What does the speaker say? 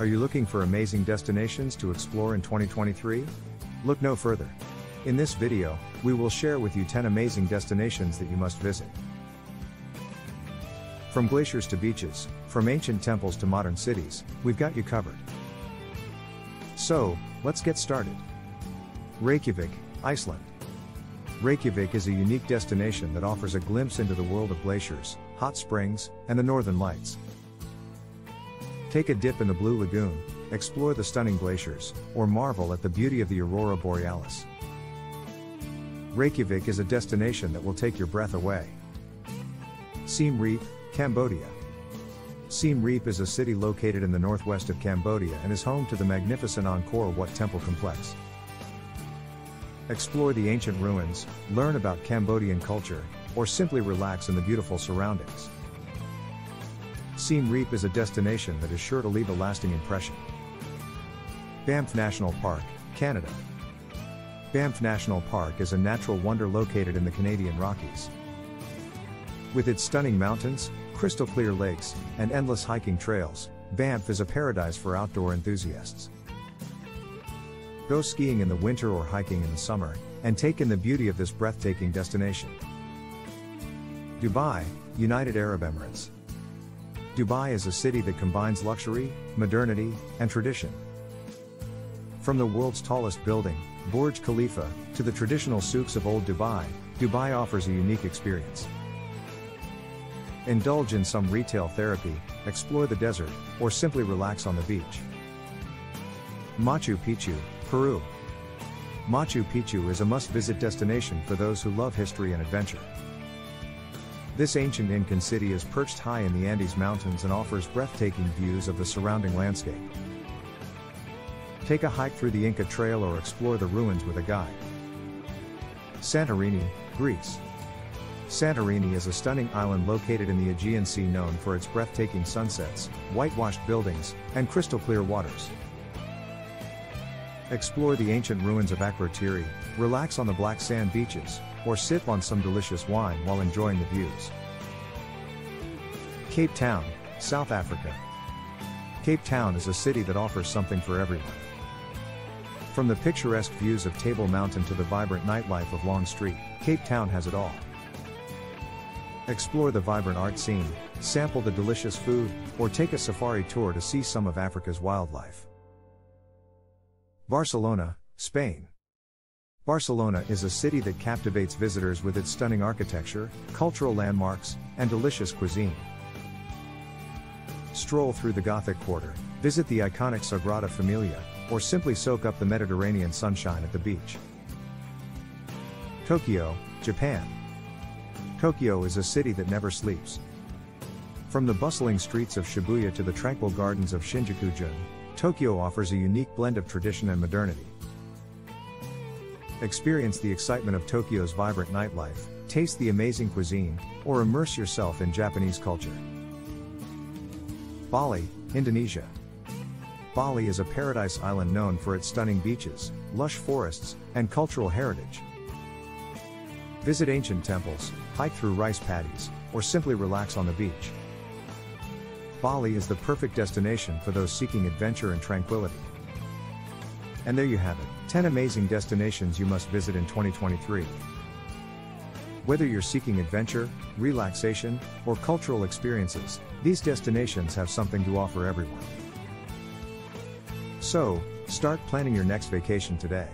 Are you looking for amazing destinations to explore in 2023? Look no further. In this video, we will share with you 10 amazing destinations that you must visit. From glaciers to beaches, from ancient temples to modern cities, we've got you covered. So, let's get started. Reykjavik, Iceland. Reykjavik is a unique destination that offers a glimpse into the world of glaciers, hot springs, and the northern lights. Take a dip in the Blue Lagoon, explore the stunning glaciers, or marvel at the beauty of the aurora borealis. Reykjavik is a destination that will take your breath away. Siem Reap, Cambodia. Siem Reap is a city located in the northwest of Cambodia and is home to the magnificent Angkor Wat Temple complex. Explore the ancient ruins, learn about Cambodian culture, or simply relax in the beautiful surroundings. Siem Reap is a destination that is sure to leave a lasting impression. Banff National Park, Canada. Banff National Park is a natural wonder located in the Canadian Rockies. With its stunning mountains, crystal clear lakes, and endless hiking trails, Banff is a paradise for outdoor enthusiasts. Go skiing in the winter or hiking in the summer, and take in the beauty of this breathtaking destination. Dubai, United Arab Emirates. Dubai is a city that combines luxury, modernity, and tradition. From the world's tallest building, Burj Khalifa, to the traditional souks of old Dubai, Dubai offers a unique experience. Indulge in some retail therapy, explore the desert, or simply relax on the beach. Machu Picchu, Peru. Machu Picchu is a must visit destination for those who love history and adventure. This ancient Incan city is perched high in the Andes Mountains and offers breathtaking views of the surrounding landscape. Take a hike through the Inca Trail or explore the ruins with a guide. Santorini, Greece. Santorini is a stunning island located in the Aegean Sea known for its breathtaking sunsets, whitewashed buildings, and crystal clear waters. Explore the ancient ruins of Akrotiri, relax on the black sand beaches, or sip on some delicious wine while enjoying the views. Cape Town, South Africa. Cape Town is a city that offers something for everyone. From the picturesque views of Table Mountain to the vibrant nightlife of Long Street, Cape Town has it all. Explore the vibrant art scene, sample the delicious food, or take a safari tour to see some of Africa's wildlife. Barcelona, Spain. Barcelona is a city that captivates visitors with its stunning architecture, cultural landmarks, and delicious cuisine. Stroll through the Gothic Quarter, visit the iconic Sagrada Familia, or simply soak up the Mediterranean sunshine at the beach. Tokyo, Japan. Tokyo is a city that never sleeps. From the bustling streets of Shibuya to the tranquil gardens of Shinjuku Gyoen, Tokyo offers a unique blend of tradition and modernity. Experience the excitement of Tokyo's vibrant nightlife, taste the amazing cuisine, or immerse yourself in Japanese culture. Bali, Indonesia. Bali is a paradise island known for its stunning beaches, lush forests, and cultural heritage. Visit ancient temples, hike through rice paddies, or simply relax on the beach. Bali is the perfect destination for those seeking adventure and tranquility. And there you have it 10 amazing destinations you must visit in 2023. Whether you're seeking adventure, relaxation, or cultural experiences, these destinations have something to offer everyone. So, start planning your next vacation today.